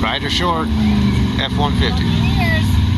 Ride or short, F-150.